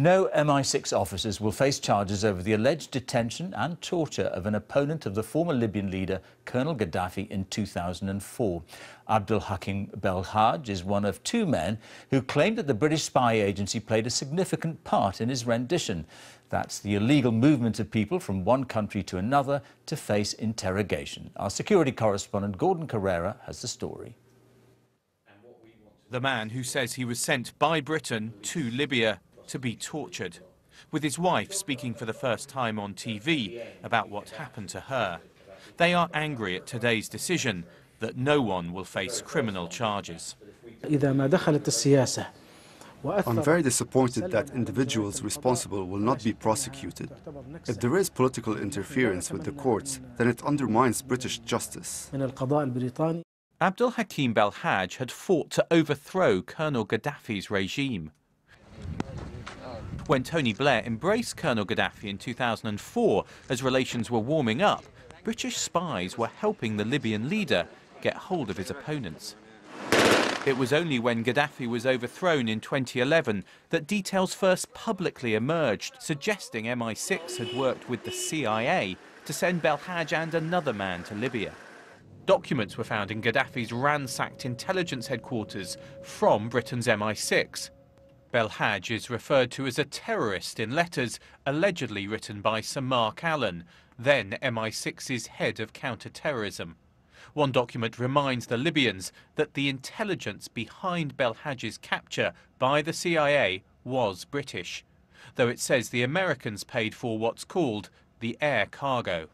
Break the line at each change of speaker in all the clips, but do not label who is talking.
No MI6 officers will face charges over the alleged detention and torture of an opponent of the former Libyan leader, Colonel Gaddafi, in 2004. Abdul Hakim Belhaj is one of two men who claimed that the British spy agency played a significant part in his rendition. That's the illegal movement of people from one country to another to face interrogation. Our security correspondent Gordon Corera has the story.
The man who says he was sent by Britain to Libya to be tortured, with his wife speaking for the first time on TV about what happened to her. They are angry at today's decision that no one will face criminal charges.
I'm very disappointed that individuals responsible will not be prosecuted. If there is political interference with the courts, then it undermines British justice.
Abdul Hakim Belhaj had fought to overthrow Colonel Gaddafi's regime. When Tony Blair embraced Colonel Gaddafi in 2004 as relations were warming up, British spies were helping the Libyan leader get hold of his opponents. It was only when Gaddafi was overthrown in 2011 that details first publicly emerged, suggesting MI6 had worked with the CIA to send Belhaj and another man to Libya. Documents were found in Gaddafi's ransacked intelligence headquarters from Britain's MI6. Belhaj is referred to as a terrorist in letters allegedly written by Sir Mark Allen, then MI6's head of counter-terrorism. One document reminds the Libyans that the intelligence behind Belhaj's capture by the CIA was British, though it says the Americans paid for what's called the air cargo.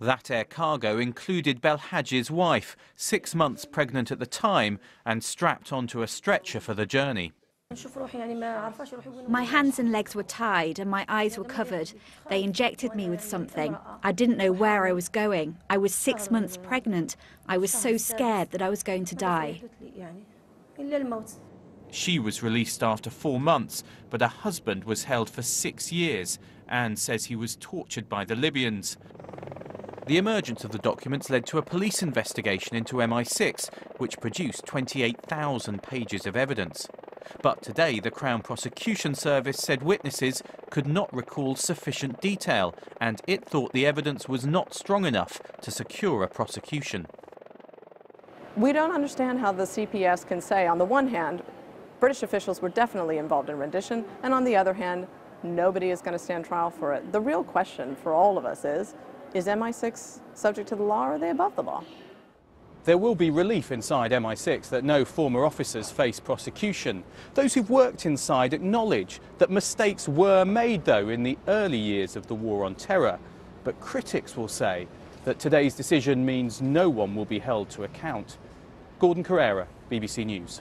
That air cargo included Belhaj's wife, six months pregnant at the time and strapped onto a stretcher for the journey.
My hands and legs were tied and my eyes were covered. They injected me with something. I didn't know where I was going. I was six months pregnant. I was so scared that I was going to die.
She was released after four months, but her husband was held for six years and says he was tortured by the Libyans. The emergence of the documents led to a police investigation into MI6, which produced 28,000 pages of evidence. But today, the Crown Prosecution Service said witnesses could not recall sufficient detail, and it thought the evidence was not strong enough to secure a prosecution.
We don't understand how the CPS can say, on the one hand, British officials were definitely involved in rendition, and on the other hand, nobody is going to stand trial for it. The real question for all of us is, is MI6 subject to the law or are they above the law?
There will be relief inside MI6 that no former officers face prosecution. Those who've worked inside acknowledge that mistakes were made, though, in the early years of the war on terror. But critics will say that today's decision means no one will be held to account. Gordon Corera, BBC News.